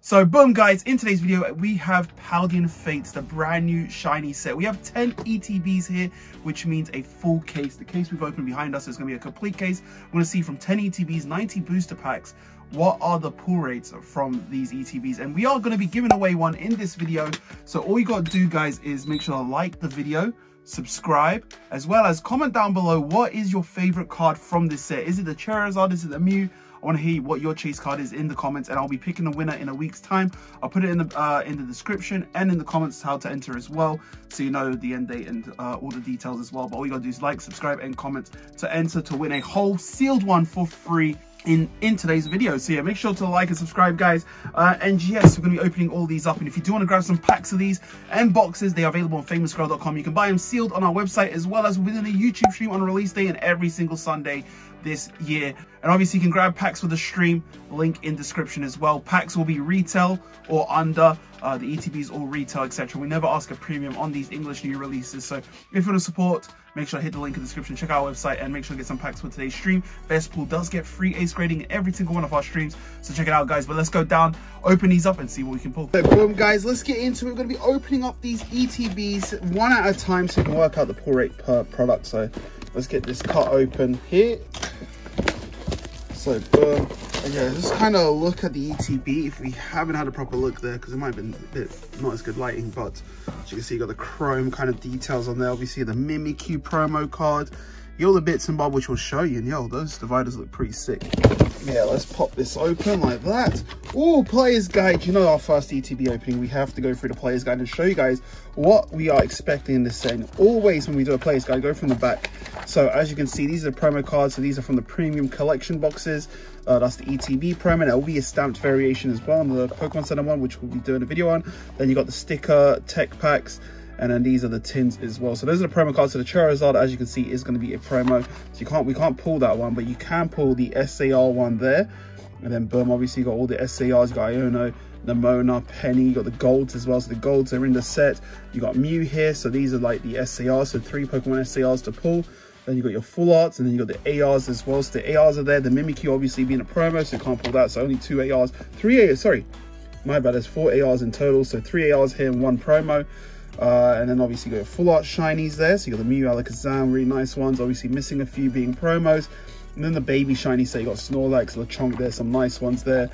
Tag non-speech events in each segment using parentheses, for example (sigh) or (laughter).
So boom guys, in today's video, we have Paldean Fates, the brand new shiny set. We have 10 ETBs here, which means a full case. The case we've opened behind us is gonna be a complete case. We're gonna see from 10 ETBs, 90 booster packs, what are the pull rates from these ETBs. And we are gonna be giving away one in this video. So all you gotta do guys is make sure to like the video, subscribe, as well as comment down below what is your favorite card from this set. Is it the Charizard, is it the Mew? I want to hear what your chase card is in the comments and I'll be picking a winner in a week's time. I'll put it in the uh, in the description and in the comments how to enter as well so you know the end date and uh, all the details as well. But all you gotta do is like, subscribe and comment to enter to win a whole sealed one for free in in today's video so yeah make sure to like and subscribe guys uh, and yes we're gonna be opening all these up and if you do want to grab some packs of these and boxes they are available on famousgrail.com you can buy them sealed on our website as well as within a youtube stream on release day and every single sunday this year. And obviously you can grab packs for the stream, link in description as well. Packs will be retail or under, uh, the ETBs all retail, etc. We never ask a premium on these English new releases. So if you want to support, make sure to hit the link in the description, check out our website and make sure to get some packs for today's stream. Best Pool does get free ace grading in every single one of our streams. So check it out guys, but let's go down, open these up and see what we can pull. So boom guys, let's get into it. We're going to be opening up these ETBs one at a time so we can work out the pull rate per product. So let's get this cut open here. So boom. Yeah just kind of look at the etb if we haven't had a proper look there because it might have been a bit not as good lighting but as you can see you got the chrome kind of details on there. Obviously the mimikyu promo card. All the bits and bobs which we'll show you and yo those dividers look pretty sick. Yeah let's pop this open like that. Oh players guide. You know our first etb opening. We have to go through the players guide and show you guys what we are expecting in this set always when we do a players guide go from the back. So as you can see these are the promo cards. So these are from the premium collection boxes. Uh, that's the etb promo. And it will be a stamped variation as well on the pokemon center one which we'll be doing a video on. Then you got the sticker tech packs and then these are the tins as well. So those are the promo cards. So the charizard as you can see is going to be a promo. So you can't we can't pull that one but you can pull the sar one there. And then boom obviously you got all the sars you got iono Nemona, Penny, you got the golds as well. So the golds are in the set. You got Mew here. So these are like the SARs. So three Pokemon SARs to pull. Then you got your full arts and then you got the ARs as well. So the ARs are there. The Mimikyu obviously being a promo, so you can't pull that. So only two ARs. Three ARs, sorry. My bad, there's four ARs in total. So three ARs here and one promo. Uh, and then obviously you got full art shinies there. So you got the Mew Alakazam, really nice ones. Obviously missing a few being promos. And then the baby shiny, so you got Snorlax, Lechonk there, some nice ones there.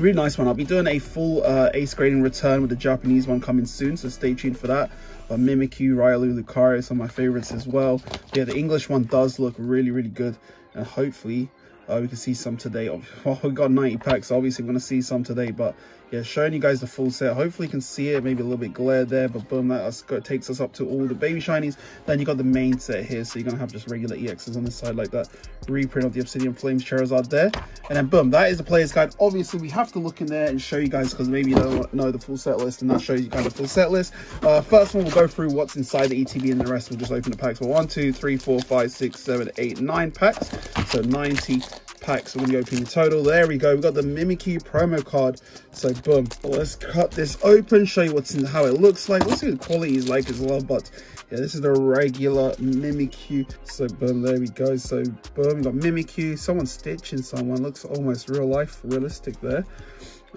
Really nice one. I'll be doing a full uh, ace grading return with the Japanese one coming soon, so stay tuned for that. But Mimikyu, Riolu, Lucario, some of my favorites as well. Yeah, the English one does look really, really good. And hopefully uh, we can see some today. Oh, (laughs) we got 90 packs, obviously we're going to see some today. But yeah, showing you guys the full set. Hopefully you can see it, maybe a little bit glare there, but boom, that takes us up to all the baby shinies. Then you got the main set here, so you're gonna have just regular EXs on the side like that. Reprint of the Obsidian Flames Charizard there. And then boom, that is the player's guide. Obviously, we have to look in there and show you guys, because maybe you don't know the full set list, and that shows you kind of full set list. Uh, first one, we'll go through what's inside the ETB, and the rest we'll just open the packs. So one, two, three, four, five, six, seven, eight, nine packs. So 90 packs. So when you open the total, there we go. We've got the Mimikyu promo card. So boom, let's cut this open, show you what's in how it looks like. Let's see what the quality is like as well. But yeah, this is the regular Mimikyu. So boom, there we go. So boom, we got Mimikyu. Someone stitching someone. Looks almost real life, realistic there.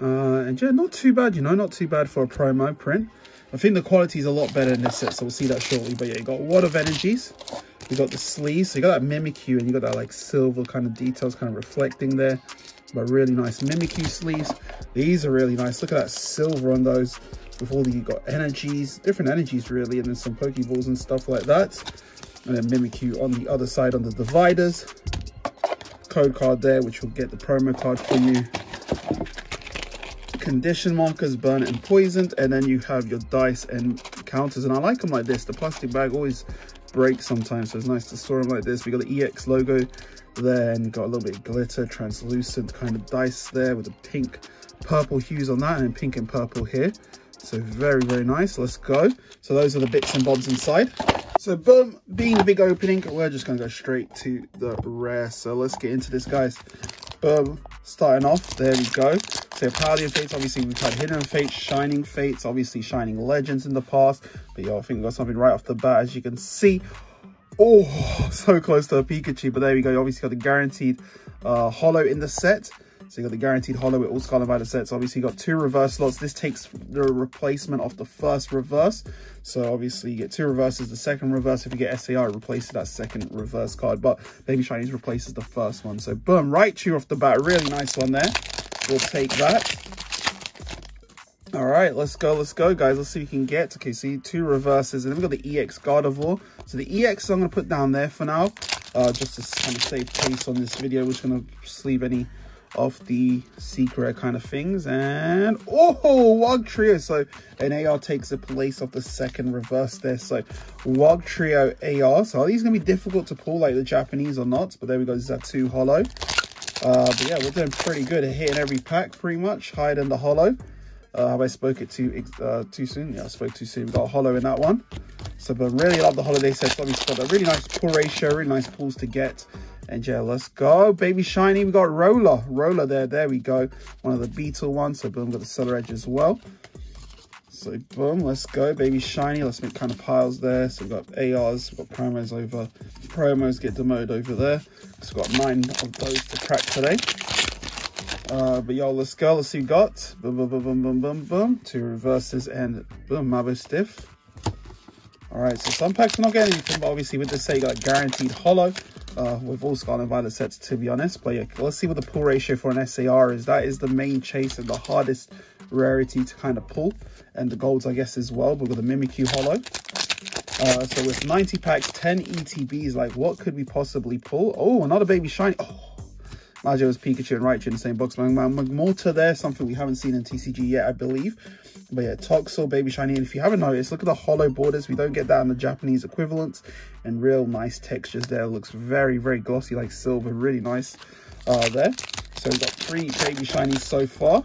Uh, and yeah, not too bad, you know, not too bad for a promo print. I think the quality is a lot better in this set, so we'll see that shortly. But yeah, you got a lot of energies. You got the sleeves, so you got that Mimikyu and you got that like silver kind of details kind of reflecting there. But really nice Mimikyu sleeves. These are really nice. Look at that silver on those with all the, you got energies, different energies really, and then some Pokeballs and stuff like that. And then Mimikyu on the other side on the dividers. Code card there, which will get the promo card for you. Condition markers, burnt and poisoned. And then you have your dice and counters. And I like them like this. The plastic bag always break sometimes, so it's nice to store them like this. We got the EX logo then got a little bit of glitter, translucent kind of dice there with the pink, purple hues on that, and pink and purple here. So very, very nice. Let's go. So those are the bits and bobs inside. So boom, being the big opening, we're just going to go straight to the rare. So let's get into this, guys. Starting off, there we go. So Paldean Fates, obviously we've had Hidden Fates, Shining Fates, obviously Shining Legends in the past. But yeah, I think we got something right off the bat, as you can see. Oh, (laughs) so close to a Pikachu. But there we go. Obviously got the guaranteed uh, holo in the set. So you got the guaranteed holo with all Scarlet Violet sets. Obviously, you got two reverse slots. This takes the replacement of the first reverse. So obviously, you get two reverses. The second reverse, if you get SAR, replaces that second reverse card. But Baby Shinies replaces the first one. So boom, right Raichu off the bat. Really nice one there. We'll take that. All right, let's go, let's go, guys. Let's see if we can get. Okay, see, two reverses. And then we've got the EX Gardevoir. So the EX I'm going to put down there for now uh, just to kind of save pace on this video. We're just going to sleeve any of the secret kind of things. And, oh, Wugtrio. So an AR takes the place of the second reverse there. So Wugtrio AR. So are these to be difficult to pull like the Japanese or not? But there we go, Xatu Holo. Uh, but yeah, we're doing pretty good at hitting every pack pretty much. Hide in the hollow Uh, have I spoke it too uh, too soon? Yeah, I spoke too soon. We got a holo in that one. So, but really love the holiday set. Obviously got a really nice pull ratio, really nice pulls to get. And yeah, let's go. Baby Shiny, we got Rellor. Rellor there, there we go. One of the Beetle ones. So boom, got the Solar Edge as well. So boom, let's go. Baby Shiny, let's make kind of piles there. So we've got ARs, we've got promos over. Promos get demoted over there. So we've got nine of those to crack today. Uh, but y'all, let's go. Let's see what got. Boom, boom, boom, boom, boom, boom, boom. Two reverses and boom, Mabosstiff. All right, so some packs are not getting anything, but obviously with this set, you got guaranteed holo uh, with all Scarlet Violet sets, to be honest. But yeah, let's see what the pull ratio for an SAR is. That is the main chase and the hardest rarity to kind of pull. And the golds, I guess, as well. We've got the Mimikyu holo. Uh, so with 90 packs, 10 ETBs, like what could we possibly pull? Oh, another baby shiny. Oh, Majo's Pikachu and Raichu in the same box. Magmortar there, something we haven't seen in TCG yet, I believe. But yeah, Toxel, Baby Shiny. And if you haven't noticed, look at the holo borders. We don't get that in the Japanese equivalents. And real nice textures there. Looks very, very glossy like silver. Really nice uh, there. So we've got three Baby Shinies so far.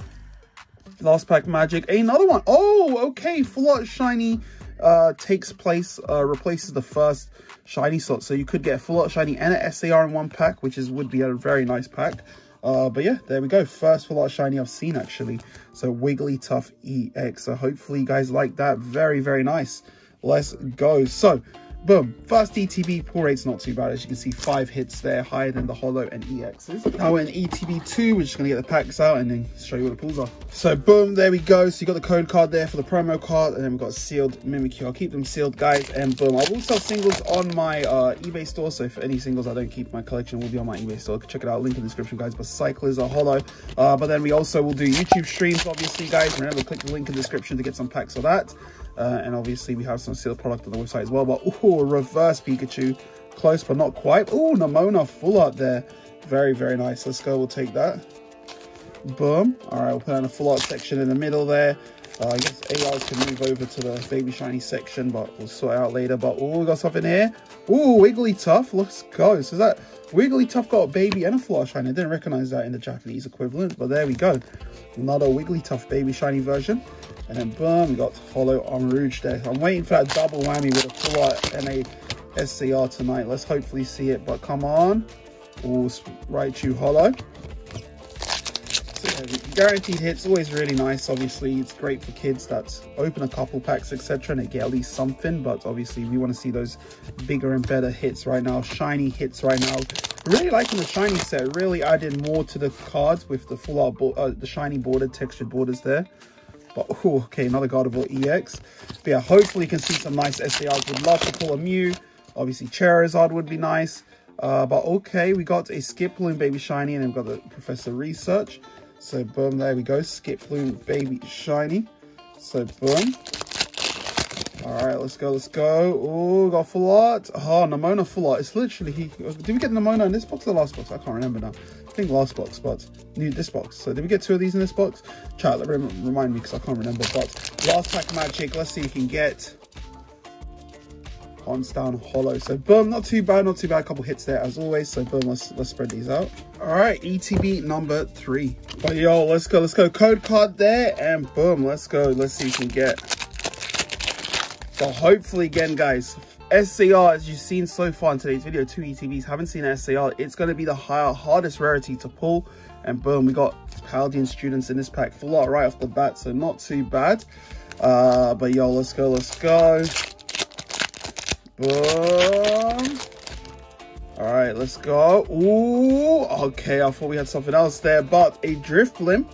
Last pack magic. Another one. Oh, okay. Full art shiny uh, takes place, uh, replaces the first shiny slot. So you could get a full art shiny and an SAR in one pack, which is would be a very nice pack. Uh, but yeah, there we go. First full art shiny I've seen actually. So Wigglytuff EX. So hopefully you guys like that. Very, very nice. Let's go. So Boom. First ETB pull rate's not too bad. As you can see, five hits there, higher than the Hollow and EXs. Now we're in ETB2, we're just going to get the packs out and then show you what the pulls are. So boom, there we go. So you got the code card there for the promo card, and then we've got sealed Mimikyu. I'll keep them sealed, guys. And boom, I will sell singles on my uh, eBay store. So for any singles I don't keep my collection will be on my eBay store. Check it out, link in the description, guys. But Cyclizar Holo. Uh, but then we also will do YouTube streams, obviously, guys. Remember, click the link in the description to get some packs of that. Uh, and obviously we have some sealed product on the website as well. But oh, reverse Pikachu, close but not quite. Oh, Nemona full art there. Very, very nice. Let's go. We'll take that. Boom. All right, we'll put on a full art section in the middle there. Uh, I guess ARs can move over to the baby shiny section, but we'll sort out later. But oh, we got something here. Oh, Wigglytuff. Let's go. So is that Wigglytuff got a baby and a art shiny? I didn't recognize that in the Japanese equivalent, but there we go. Another Wigglytuff baby shiny version. And then boom, we got Holo on Rouge there. I'm waiting for that double whammy with a full art and a SCR tonight. Let's hopefully see it, but come on. All Raichu Holo. So, guaranteed hits, always really nice. Obviously, it's great for kids that open a couple packs, etc. and they get at least something. But obviously, we want to see those bigger and better hits right now. Shiny hits right now. Really liking the shiny set. Really added more to the cards with the full art, uh, the shiny bordered, textured borders there. But, oh, okay, another Gardevoir EX. But yeah, hopefully you can see some nice SARs. Would love to pull a Mew. Obviously, Charizard would be nice. Uh, but okay, we got a Skiploom Baby Shiny and we've got the Professor Research. So boom, there we go. Skip Skiploom Baby Shiny. So boom. All right, let's go, let's go. Oh, got full art. Ah, oh, Nemona full art. It's literally, he, did we get Nemona in this box or the last box? I can't remember now. I think last box, but new this box. So did we get two of these in this box? Chat, remind me because I can't remember. But last pack magic, let's see if you can get Hans down holo. So boom, not too bad, not too bad. A couple hits there as always. So boom, let's let's spread these out. All right, ETB number three. But yo, let's go, let's go. Code card there, and boom, let's go. Let's see if we can get so hopefully again, guys, SCR, as you've seen so far in today's video, two ETBs, haven't seen SCR, it's going to be the higher, hardest rarity to pull. And boom, we got Paldean students in this pack full out right off the bat, so not too bad. Uh, but yo, let's go, let's go. Boom. All right, let's go. Ooh, okay. I thought we had something else there, but a drift Drifblim,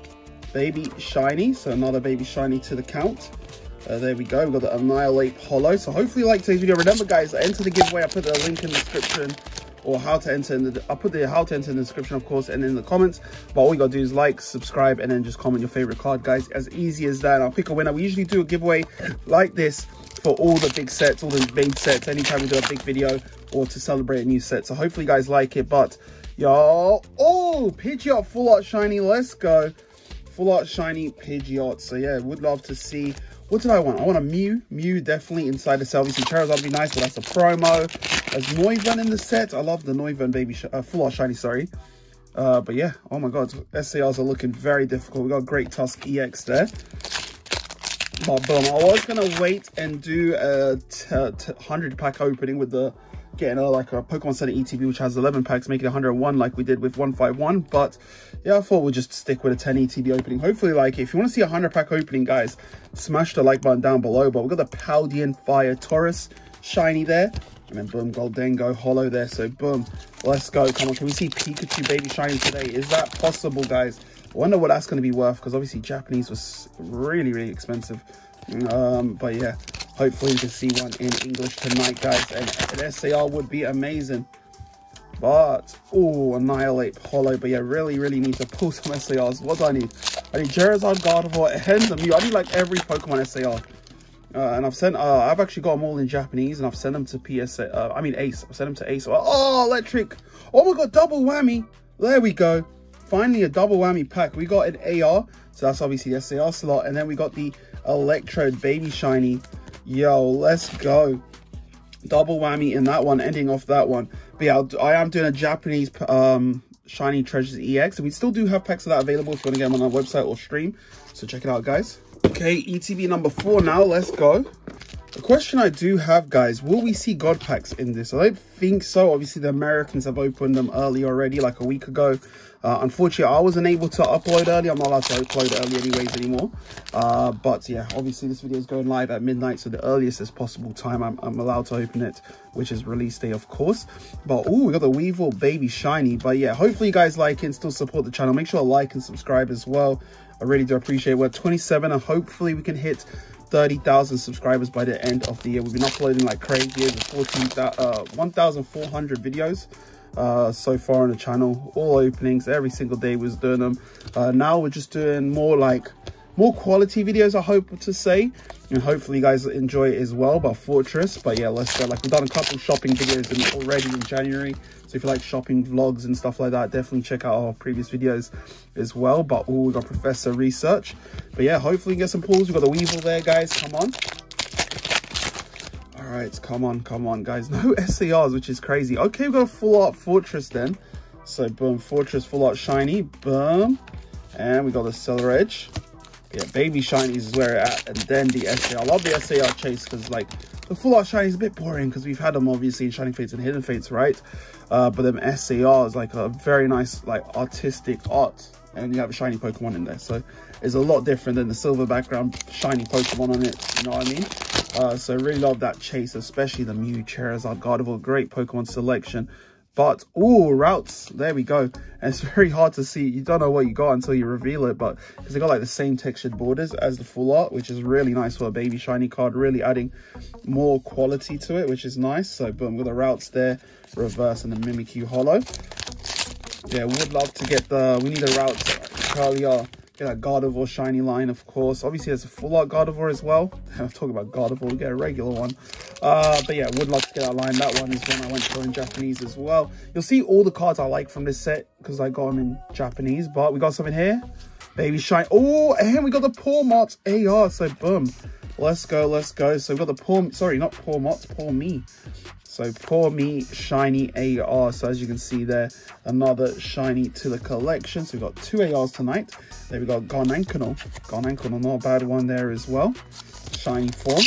baby shiny. So another baby shiny to the count. Uh, there we go. We've got the Annihilape Holo. So hopefully you like today's video. Remember, guys, enter the giveaway. I put the link in the description or how to enter in the I'll put the how to enter in the description of course and in the comments but all you gotta do is like subscribe and then just comment your favorite card guys as easy as that and I'll pick a winner we usually do a giveaway like this for all the big sets all the main sets anytime we do a big video or to celebrate a new set so hopefully you guys like it but y'all oh pidgeot full art shiny let's go full art shiny pidgeot so yeah would love to see what did I want? I want a Mew. Mew definitely inside the set. Obviously, Charizard would be nice, but that's a promo. There's Noivern in the set. I love the Noivern baby, uh, full art shiny, sorry. Uh, but yeah, oh my god, SARs are looking very difficult. We got Great Tusk EX there. But boom, I was to wait and do a 100 pack opening with the getting a, like a Pokemon Center ETB, which has 11 packs, making 101 like we did with 151. But yeah, I thought we'd just stick with a 10 ETB opening. Hopefully, like, if you want to see a 100 pack opening, guys, smash the like button down below. But we've got the Paldean Fire Tauros shiny there. And then boom, Gholdengo holo there. So boom, let's go. Come on, can we see Pikachu baby shiny today? Is that possible, guys? I wonder what that's going to be worth because obviously Japanese was really, really expensive. Um, but yeah, Hopefully we can see one in English tonight, guys. And an SAR would be amazing. But, oh, Annihilape Holo. But yeah, really, really need to pull (laughs) some SARs. What do I need? I need Charizard, Gardevoir, Mew. I need like every Pokemon SAR. Uh, and I've sent, uh, I've actually got them all in Japanese and I've sent them to PSA, uh, I mean Ace. I've sent them to Ace. Oh, electric. Oh my God, double whammy. There we go. Finally, a double whammy pack. We got an AR. So that's obviously the SAR slot. And then we got the Electrode Baby Shiny. Yo, let's go. Double whammy in that one, ending off that one. But yeah, I am doing a Japanese um, Shiny Treasures EX. And we still do have packs of that available if you want to get them on our website or stream. So check it out, guys. Okay, ETB number four now. Let's go. The question I do have, guys, will we see God packs in this? I don't think so. Obviously, the Americans have opened them early already, like a week ago. Uh, unfortunately, I wasn't able to upload early. I'm not allowed to upload early anyways anymore. Uh, but yeah, obviously this video is going live at midnight, so the earliest as possible time I'm, I'm allowed to open it, which is release day, of course. But oh, we got the Weevil Baby Shiny. But yeah, hopefully you guys like and still support the channel. Make sure to like and subscribe as well. I really do appreciate it. We're 27 and hopefully we can hit 30,000 subscribers by the end of the year. We've been uploading like crazy, over 14, uh, 1,400 videos uh, so far on the channel. All openings, every single day was doing them. Uh, now we're just doing more like more quality videos i hope to say. And hopefully you guys enjoy it as well about fortress. But yeah let's go like we've done a couple shopping videos in, already in january. So if you like shopping vlogs and stuff like that definitely check out our previous videos as well. But oh we got professor research. But yeah hopefully get some pulls we've got the weevil there guys. Come on right, come on, come on, guys. (laughs) No SARs, which is crazy. Okay, we've got a full art Forretress then. So boom, Forretress full art shiny, boom. And we got the Stellar Edge. Yeah, baby shinies is where it's at. And then the SAR. I love the SAR chase because like the full art shiny is a bit boring because we've had them obviously in Shining Fates and Hidden Fates, right? Uh, but then SAR is like a very nice, like artistic art. And you have a shiny Pokemon in there. So it's a lot different than the silver background shiny Pokemon on it. You know what I mean? Uh, so really love that chase, especially the Mew, Charizard, Gardevoir, great Pokemon selection. But, oh, Ralts, there we go. And it's (laughs) very hard to see. You don't know what you got until you reveal it, but because they got like the same textured borders as the full art, which is really nice for a baby shiny card, really adding more quality to it, which is nice. So, boom, got the Ralts there, reverse, and the Mimikyu Holo. Yeah, would love to get the, we need the Ralts, Kirlia Get a Gardevoir shiny line, of course. Obviously, there's a full art Gardevoir as well. (laughs) I'm talking about Gardevoir, we get a regular one. Uh, but yeah, would love to get that line. That one is one I went for in Japanese as well. You'll see all the cards I like from this set because I got them in Japanese. But we got something here. Baby Shine. Oh, and we got the Pawmot AR. So boom. Let's go, let's go. So we've got the Paw, sorry, not Pawmot, Pawmi. So Pawmi, shiny AR. So as you can see there, another shiny to the collection. So we've got two ARs tonight. There we got Garnankano. Garnankano, not a bad one there as well. Shiny form.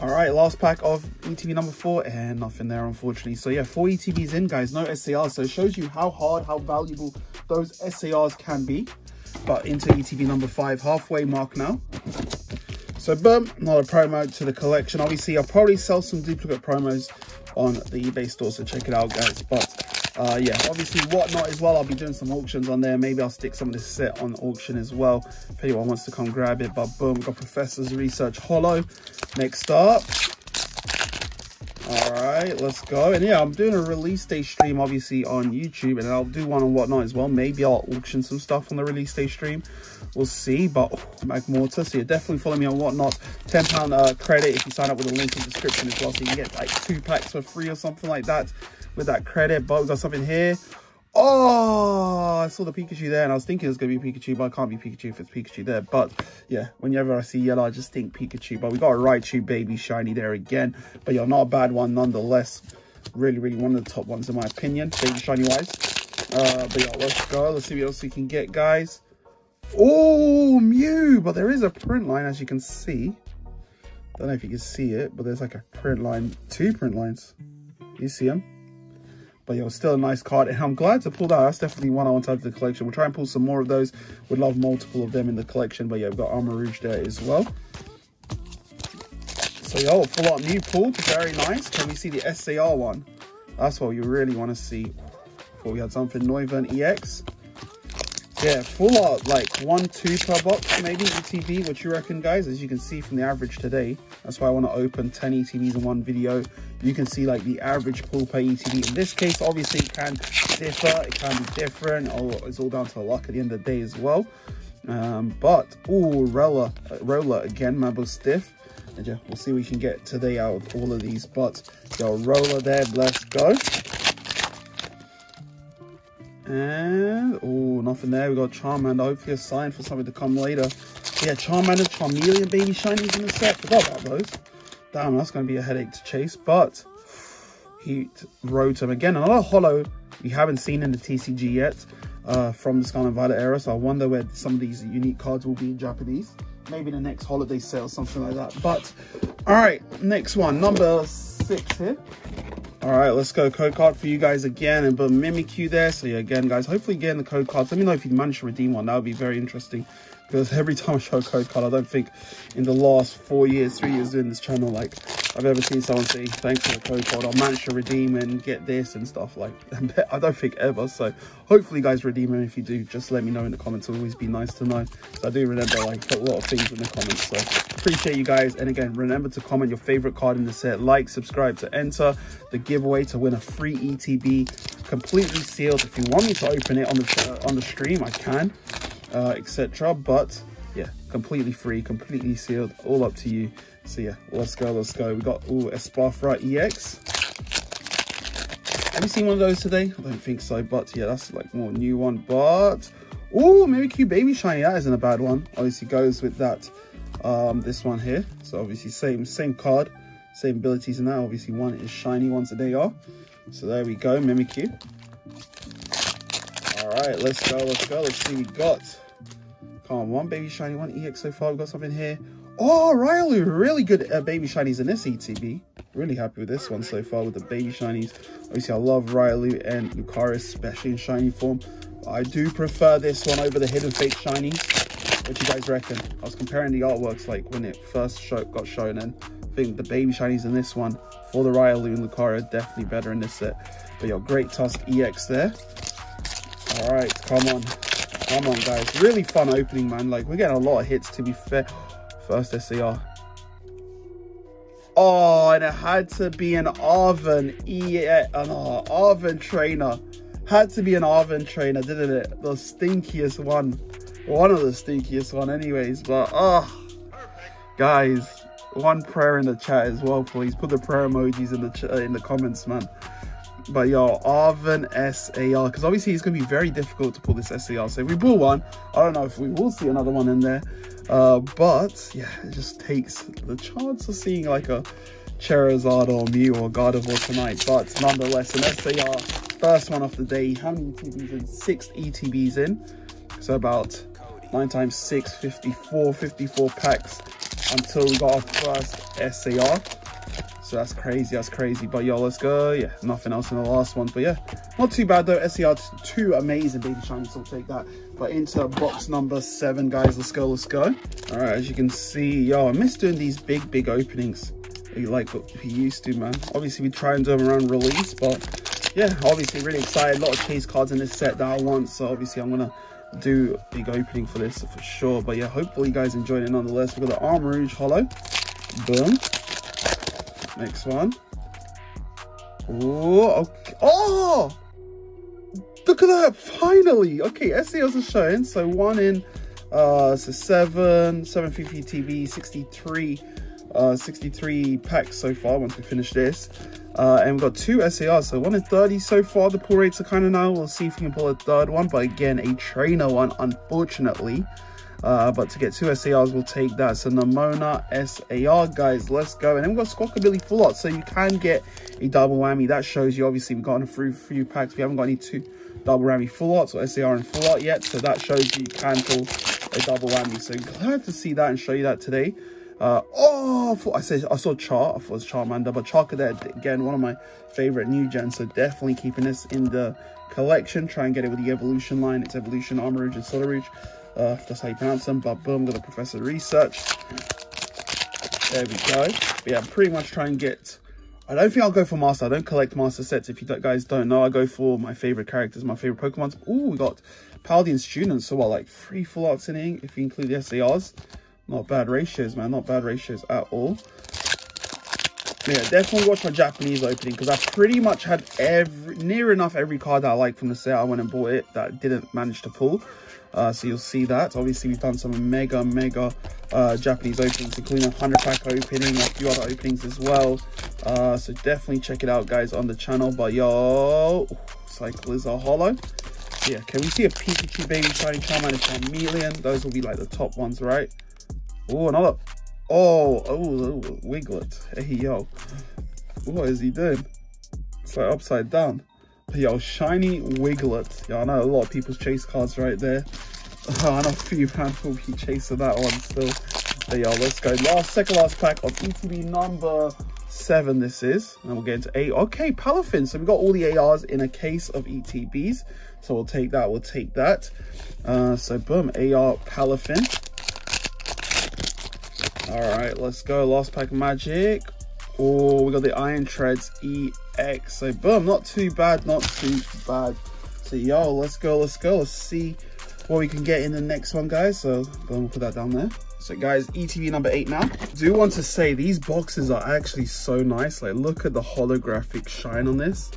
All right, last pack of ETB number four and nothing there, unfortunately. So yeah, four ETBs in, guys, no SARs. So it shows you how hard, how valuable those SARs can be. But into ETB number five, halfway mark now. So boom, not a promo to the collection. Obviously, I'll probably sell some duplicate promos on the eBay store. So check it out, guys. But uh, yeah, obviously whatnot as well. I'll be doing some auctions on there. Maybe I'll stick some of this set on auction as well. If anyone wants to come grab it. But boom, got Professor's Research Holo. Next up, right let's go. And yeah i'm doing a release day stream obviously on youtube and i'll do one on whatnot as well. Maybe i'll auction some stuff on the release day stream. We'll see but oh, magmortar so yeah definitely follow me on whatnot. 10 pound uh, credit if you sign up with a link in the description as well so you can get like two packs for free or something like that with that credit. But we've got something here Oh, I saw the Pikachu there and I was thinking it was going to be Pikachu, but I can't be Pikachu if it's Pikachu there. But yeah, whenever I see yellow, I just think Pikachu. But we got a Raichu baby shiny there again. But yeah, not a bad one nonetheless. Really, really one of the top ones in my opinion, baby shiny wise. Uh, but yeah, let's go. Let's see what else we can get, guys. Oh, Mew. But there is a print line, as you can see. Don't know if you can see it, but there's like a print line, two print lines. You see them? But yeah, still a nice card. And I'm glad to pull that. That's definitely one I want to add to the collection. We'll try and pull some more of those. We'd love multiple of them in the collection. But yeah, we've got Armarouge there as well. So yeah, we'll pull out new pulled. Very nice. Can we see the SAR one? That's what you really want to see. Before we had something Noivern EX. Yeah, full art, like one, two per box, maybe ETB. What you reckon, guys? As you can see from the average today, that's why I want to open 10 ETBs in one video. You can see like the average pull per ETB. In this case, obviously, it can differ, it can be different, or it's all down to luck at the end of the day as well. Um, but, oh, Rellor, uh, Rellor again, Mabosstiff. And yeah, we'll see what we can get today out of all of these. But, yo, Rellor there, let's go. And, oh, nothing there. We got Charmander. Hopefully a sign for something to come later. Yeah, Charmander, Charmeleon, Baby Shinies in the set. Forgot about those. Damn, that's going to be a headache to chase. But, Heat Rotom. Again, another holo we haven't seen in the TCG yet uh, from the Scarlet Violet era. So I wonder where some of these unique cards will be in Japanese. Maybe the next holiday sale, something like that. But, all right, next one. Number six here. All right, let's go code card for you guys again and put Mimikyu there. So yeah, again, guys, hopefully getting the code cards. Let me know if you manage to redeem one. That would be very interesting because every time I show code card, I don't think in the last four years, three years doing this channel, like I've ever seen someone say, thanks for the code card, I'll manage to redeem and get this and stuff like (laughs) I don't think ever. So hopefully guys redeem them. If you do, just let me know in the comments. It'll always be nice to know. So I do remember like a lot of things in the comments. So appreciate you guys. And again, remember to comment your favorite card in the set, like, subscribe to enter the giveaway to win a free ETB completely sealed. If you want me to open it on the, uh, on the stream, I can uh, etc. But yeah, completely free, completely sealed, all up to you. So yeah, let's go, let's go. We got all Espathra EX. Have you seen one of those today? I don't think so, but yeah, that's like more new one. But oh, Mimikyu Baby Shiny, that isn't a bad one. Obviously goes with that, um, this one here. So obviously same same card, same abilities and that. Obviously one is shiny, ones that they are. So there we go, Mimikyu. All right, let's go, let's go. Let's see we got. Come on, one baby shiny, one EX so far. We've got something here. Oh, Riolu, really good uh, baby shinies in this ETB. Really happy with this one so far with the baby shinies. Obviously, I love Riolu and Lucario, especially in shiny form. I do prefer this one over the Hidden Fate shinies. What you guys reckon? I was comparing the artworks like when it first show, got shown and I think the baby shinies in this one for the Riolu and Lucario definitely better in this set. But your Great Tusk EX there. All right, come on. Come on, guys. Really fun opening, man. Like, we're getting a lot of hits, to be fair. First SCR. Oh, and it had to be an Arven E uh, no, Arven trainer. Had to be an Arven trainer, didn't it? The stinkiest one. One of the stinkiest one anyways. But, oh, guys, one prayer in the chat as well, please. Put the prayer emojis in the in the comments, man. But yo, Arven SAR, because obviously it's going to be very difficult to pull this SAR. So if we pull one, I don't know if we will see another one in there. Uh, but yeah, it just takes the chance of seeing like a Charizard or Mew or Gardevoir tonight. But nonetheless, an SAR, first one of the day. How many ETBs in? Six ETBs in. So about 9 times 6, 54, 54 packs until we got our first SAR. So that's crazy, that's crazy. But yo, let's go. Yeah, nothing else in the last one. But yeah, not too bad though. SCR, two amazing baby shinies, so take that. But into box number seven, guys. Let's go, let's go. All right, as you can see, yo, I miss doing these big, big openings like he used to, man. Obviously, we try and do them around release, but yeah, obviously really excited. A lot of chase cards in this set that I want, so obviously I'm gonna do big opening for this for sure. But yeah, hopefully you guys enjoyed it nonetheless. We've got the Armarouge Holo. Boom. Next one. Oh, okay. oh! Look at that, finally. Okay, SEOs are showing. So one in, uh, so seven, 750 TV, 63, uh, 63 packs so far once we finish this. Uh, and we've got two SARs, so one in 30 so far. The pull rates are kind of now. We'll see if we can pull a third one, but again, a trainer one, unfortunately. Uh, but to get two SARs, we'll take that. So Nemona SAR, guys, let's go. And then we've got Squawkabilly Full Art, so you can get a double whammy. That shows you, obviously, we've gotten through a few packs. We haven't got any two double whammy full arts or SAR and full art yet, so that shows you, you can pull a double whammy. So glad to see that and show you that today. Uh, oh, I, I said I saw Char. I thought it was Charmander, but Charcadet again, one of my favorite new gens. So definitely keeping this in the collection. Try and get it with the evolution line. It's evolution, Armarouge, and Solarouge. Uh, that's how you pronounce them. But boom, got the Professor Research. There we go. But yeah, pretty much try and get. I don't think I'll go for master. I don't collect master sets. If you guys don't know, I go for my favorite characters, my favorite Pokemon. Oh, we got Paldean students. So what, like three full arts in if you include the SARs. Not bad ratios, man. Not bad ratios at all. Yeah, definitely watch my Japanese opening because I pretty much had every near enough every card that I like from the set. I went and bought it that didn't manage to pull. Uh, so you'll see that. Obviously, we've done some mega, mega uh, Japanese openings, including a 100 pack opening, a few other openings as well. Uh, so definitely check it out, guys, on the channel. But yo, Cyclizar Holo. Yeah, can we see a Pikachu Baby Shiny Charmander Charmeleon? Those will be like the top ones, right? Oh, another. Oh, oh, oh, Wiglett. Hey, yo. What is he doing? It's like upside down. Yo, shiny Wiglett. Yeah, I know a lot of people's chase cards right there. (laughs) I know a few man will be chasing that one still. But yo, let's go. Last, second last pack of ETB number seven this is. And we'll get into eight. Okay, Palafin. So we've got all the ARs in a case of ETBs. So we'll take that, we'll take that. Uh, so boom, AR Palafin. All right, let's go. Last pack magic. Oh, we got the Iron Treads EX. So boom, not too bad, not too bad. So yo, let's go, let's go. Let's see what we can get in the next one, guys. So boom, put that down there. So guys, ETB number eight now. Do want to say these boxes are actually so nice. Like look at the holographic shine on this,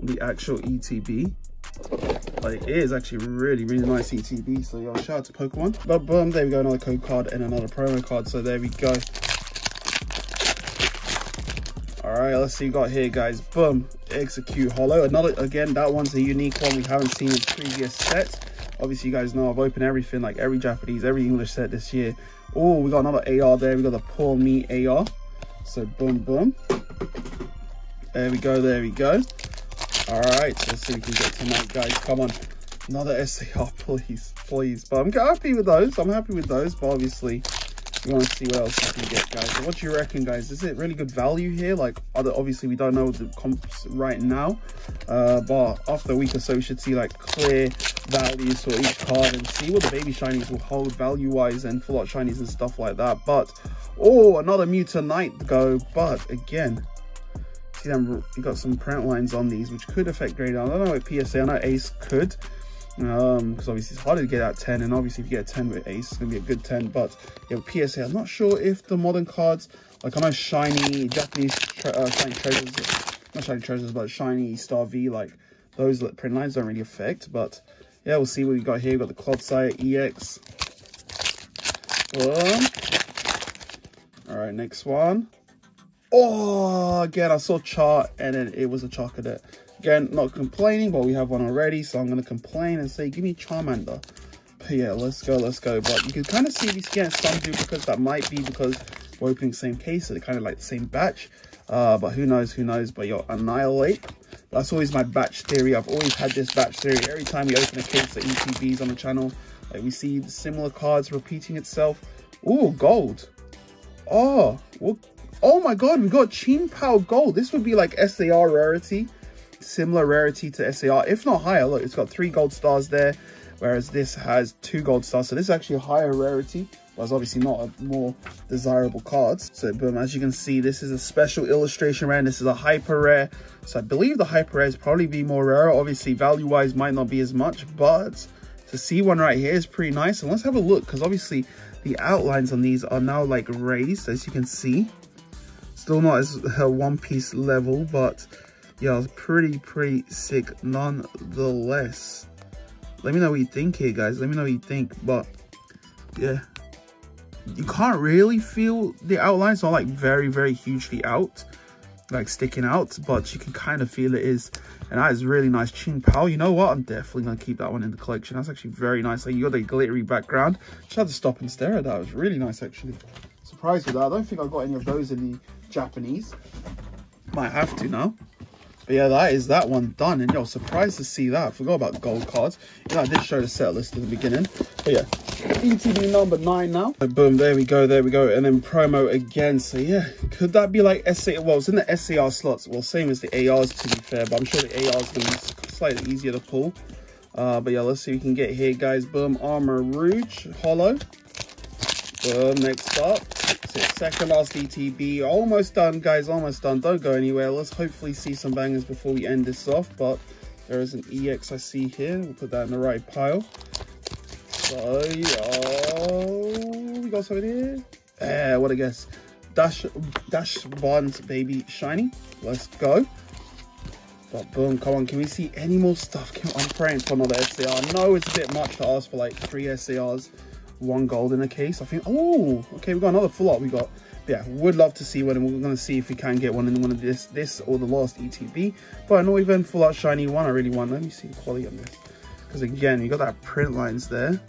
on the actual ETB. Like it is actually really, really nice ETB. So yo, shout out to Pokemon. But boom, um, there we go, another code card and another promo card. So there we go. All right, let's see what got here, guys. Boom, Execute Holo. Another, again, that one's a unique one we haven't seen in previous sets. Obviously, you guys know I've opened everything, like every Japanese, every English set this year. Oh, we got another AR there. We got the Pawmi AR. So boom, boom. There we go, there we go. All right, let's see if we can get tonight, guys. Come on. Another SAR, please, please. But I'm happy with those. I'm happy with those, but obviously we want to see what else we can get, guys. What do you reckon, guys? Is it really good value here? Like, other, obviously, we don't know the comps right now. Uh, but after a week or so, we should see, like, clear values for each card and see what the baby shinies will hold value-wise and full art shinies and stuff like that. But, oh, another Mewtwo Night go. But, again, see them you got some print lines on these which could affect grade i don't know what psa i know ace could um because obviously it's harder to get that 10 and obviously if you get a 10 with ace it's gonna be a good 10 but yeah with psa i'm not sure if the modern cards like i know shiny japanese uh, shiny treasures not shiny treasures but shiny star v like those print lines don't really affect but yeah we'll see what we got here. We got the clodsire ex um, all right next one Oh, again, I saw chart and then it was a chocolate. Again, not complaining, but we have one already. So I'm going to complain and say, give me Charmander. But yeah, let's go, let's go. But you can kind of see these getting some duplicates. That might be because we're opening the same case. So they're kind of like the same batch. Uh, but who knows, who knows. But yo, Annihilape. That's always my batch theory. I've always had this batch theory. Every time we open a case of ETBs on the channel, like we see similar cards repeating itself. Oh, gold. Oh, well, Oh my god, we got Chien-Pao Gold. This would be like SAR rarity. Similar rarity to SAR, if not higher. Look, it's got three gold stars there. whereas this has two gold stars. So this is actually a higher rarity, but it's obviously not a more desirable card. So boom, as you can see, this is a special illustration rare. This is a hyper rare. So I believe the hyper rares probably be more rare. Obviously, value-wise might not be as much, but to see one right here is pretty nice. And let's have a look, because obviously the outlines on these are now like raised, as you can see. Still not as a one piece level, but yeah, it's pretty, pretty sick nonetheless. Let me know what you think here, guys. Let me know what you think, but yeah. You can't really feel the outlines are like very, very hugely out, like sticking out, but you can kind of feel it is. And that is really nice. Chien-Pao, you know what? I'm definitely going to keep that one in the collection. That's actually very nice. Like, you got the glittery background. Just had to stop and stare at that. It was really nice, actually. Surprised with that. I don't think I got any of those in the Japanese. Might have to now. But yeah, that is that one done. And yo, surprised to see that. I forgot about gold cards. Yeah, I did show the set list at the beginning. But yeah, ETB number nine now. Boom, there we go, there we go. And then promo again. So yeah, could that be like SA? Well, it's in the SAR slots. Well, same as the ARs to be fair, but I'm sure the ARs going to be slightly easier to pull. Uh, but yeah, let's see we can get here, guys. Boom, Armor Rouge, Holo. Boom, next up second last ETB. Almost done, guys. Almost done. Don't go anywhere. Let's hopefully see some bangers before we end this off. But there is an EX I see here. We'll put that in the right pile. So, oh, we got something here. Eh, what a guess. Dash, Dachsbun, baby, shiny. Let's go. But boom, come on, can we see any more stuff? I'm praying for another SAR. Know it's a bit much to ask for like three SARs one gold in a case. I think, oh, okay, we got another full art. We got, yeah, would love to see one, and we're going to see if we can get one in one of this, this or the last ETB. But know even full art shiny one, I really want. Let me see the quality on this. Because again, you got that print lines there.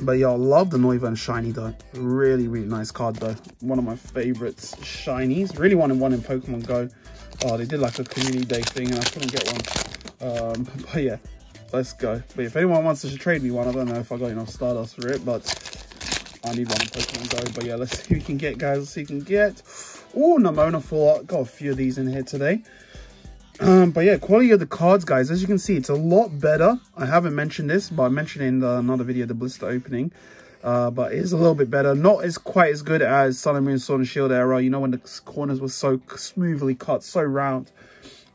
But y'all love the Noivern Shiny though. Really, really nice card though. One of my favorites shinies. Really wanted one in Pokemon Go. Oh, they did like a community day thing and I couldn't get one. Um, (laughs) but yeah, let's go. But if anyone wants to trade me one, I don't know if I got enough Stardust for it, but I need one Pokemon Go. But yeah, let's see who we can get, guys. Let's see who we can get. Oh, Nemona full art. Got a few of these in here today. Um, but yeah, quality of the cards, guys, as you can see, it's a lot better. I haven't mentioned this, but I mentioned in the, another video, the blister opening. Uh, but it is a little bit better. Not as quite as good as Sun and Moon Sword and Shield era. You know, when the corners were so smoothly cut, so round.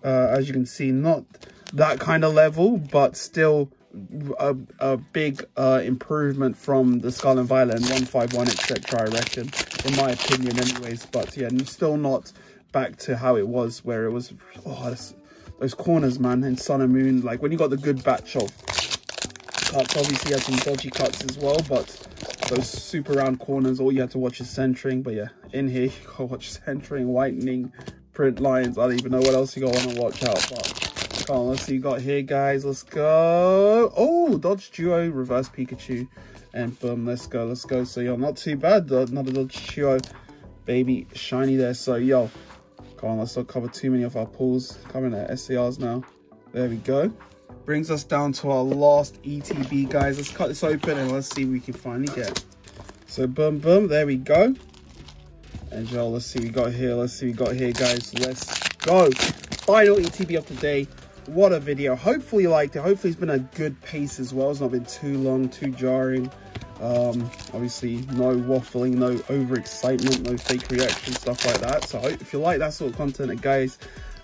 Uh, as you can see, not that kind of level, but still a, a big uh, improvement from the Scarlet Violet and 151, etc., I reckon, in my opinion anyways. But yeah, still not back to how it was, where it was, oh, those corners, man, in Sun and Moon. Like, when you got the good batch of cuts, obviously had some dodgy cuts as well, but those super round corners, all you had to watch is centering. But yeah, in here, (laughs) you got to watch centering, whitening, print lines. I don't even know what else you got to want to watch out, but on, let's see you got here, guys. Let's go. Oh, Dodge Duo, Reverse Pikachu. And boom, let's go, let's go. So, yo, not too bad. Another Dodge Duo, baby, shiny there. So, yo, come on, let's not cover too many of our pulls. Coming at SCRs now. There we go. Brings us down to our last ETB, guys. Let's cut this open and let's see what we can finally get. So, boom, boom, there we go. And yo, let's see we got here. Let's see we got here, guys. Let's go. Final ETB of the day what a video. Hopefully you liked it. Hopefully it's been a good pace as well. It's not been too long too jarring. Um, obviously no waffling no overexcitement no fake reaction stuff like that. So if you like that sort of content guys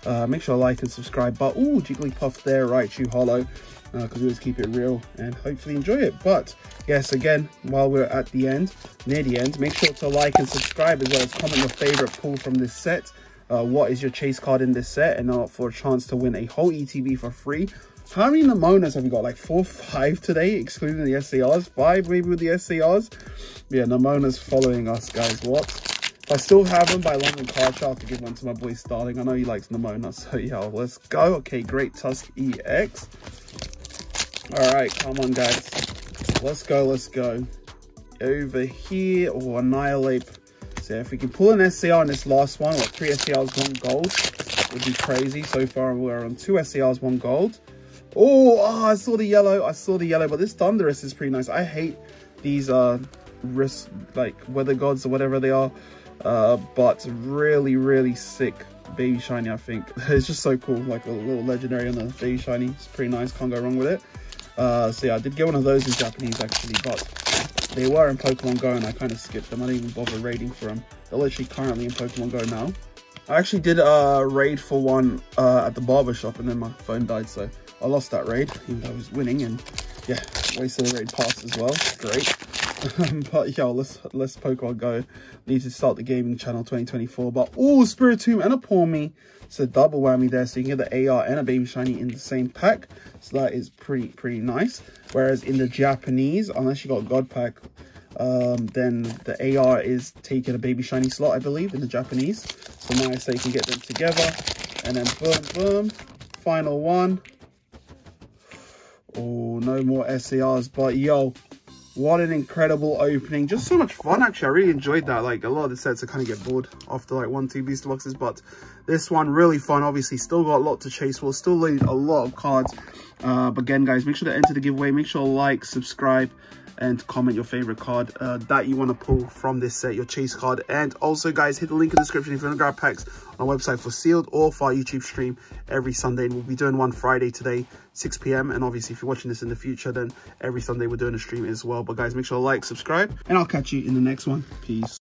uh, make sure to like and subscribe. But oh jigglypuff there right, you hollow because uh, we always keep it real and hopefully enjoy it. But yes again while we're at the end near the end make sure to like and subscribe as well as comment your favorite pull from this set uh, what is your chase card in this set and uh, for a chance to win a whole ETB for free. How many Nemonas have we got? Like four, (laughs) five today, excluding the SCRs? Five maybe with the SCRs? Yeah, Nemona's following us, guys. What? I still have them by London Card Shop, to give one to my boy Starling. I know he likes Nemona, (laughs) so yeah, let's go. Okay, Great Tusk EX. All right, come on, guys. Let's go, let's go. Over here, or oh, Annihilape so if we can pull an SCR in this last one, like three SCRs, one gold, would be crazy. So far, we're on two SCRs, one gold. Oh, oh, I saw the yellow. I saw the yellow, but this Thundurus is pretty nice. I hate these uh risk like weather gods or whatever they are. Uh, but really, really sick baby shiny, I think. (laughs) It's just so cool, like a little legendary on the baby shiny. It's pretty nice, can't go wrong with it. Uh, so yeah, I did get one of those in Japanese actually, but they were in Pokemon Go and I kind of skipped them. I didn't even bother raiding for them. They're literally currently in Pokemon Go now. I actually did a raid for one uh, at the barber shop and then my phone died, so I lost that raid, even though I was winning and yeah, wasted a raid pass as well. Great. (laughs) but yo, let's let's Pokemon Go. Need to start the gaming channel 2024. But oh, Spiritomb and a Pawmi. It's a double whammy there. So you can get the AR and a Baby Shiny in the same pack. So that is pretty pretty nice. Whereas in the Japanese, unless you got God Pack, um, then the AR is taking a Baby Shiny slot, I believe, in the Japanese. So nice so you can get them together. And then boom, boom. Final one. Oh, no more SARs. But yo, what an incredible opening. Just so much fun actually. I really enjoyed that. Like a lot of the sets i kind of get bored after like one two booster boxes but this one really fun. Obviously still got a lot to chase. For still need a lot of cards. Uh, but again guys make sure to enter the giveaway. Make sure to like subscribe and comment your favorite card uh, that you want to pull from this set, your chase card. And also, guys, hit the link in the description if you want to grab packs on our website for sealed or for our YouTube stream every Sunday. And we'll be doing one Friday today, 6 p.m. And obviously, if you're watching this in the future, then every Sunday we're doing a stream as well. But guys, make sure to like, subscribe, and I'll catch you in the next one. Peace.